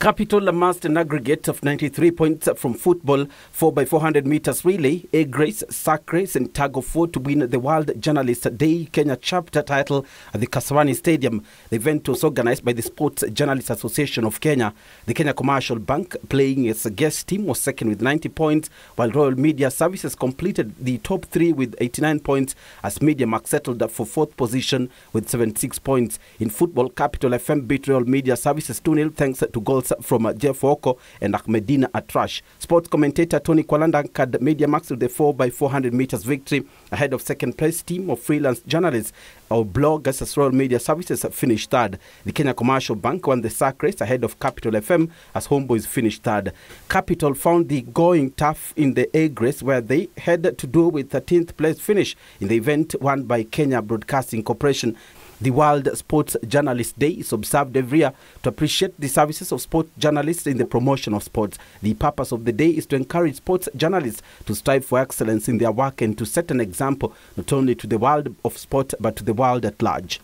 Capital amassed an aggregate of 93 points from football, 4 by 400 meters relay, egg race, Sack Race, and Tag of War to win the World Journalist Day Kenya chapter title at the Kasarani Stadium. The event was organized by the Sports Journalists Association of Kenya. The Kenya Commercial Bank, playing as a guest team, was second with 90 points, while Royal Media Services completed the top three with 89 points, as Media Max settled for fourth position with 76 points. In football, Capital FM beat Royal Media Services 2 0 thanks to goals from uh, Jeff Oko and Ahmedina Atrash. Sports commentator Tony Kwalanda anchored Media Max with the 4 by 400 meters victory ahead of second place team of freelance journalists or bloggers as Royal Media Services finished third. The Kenya Commercial Bank won the sack race ahead of Capital FM as Homeboys finished third. Capital found the going tough in the egg race where they had to do with 13th place finish in the event won by Kenya Broadcasting Corporation. The World Sports Journalist Day is observed every year to appreciate the services of sports journalists in the promotion of sports. The purpose of the day is to encourage sports journalists to strive for excellence in their work and to set an example not only to the world of sport but to the world at large.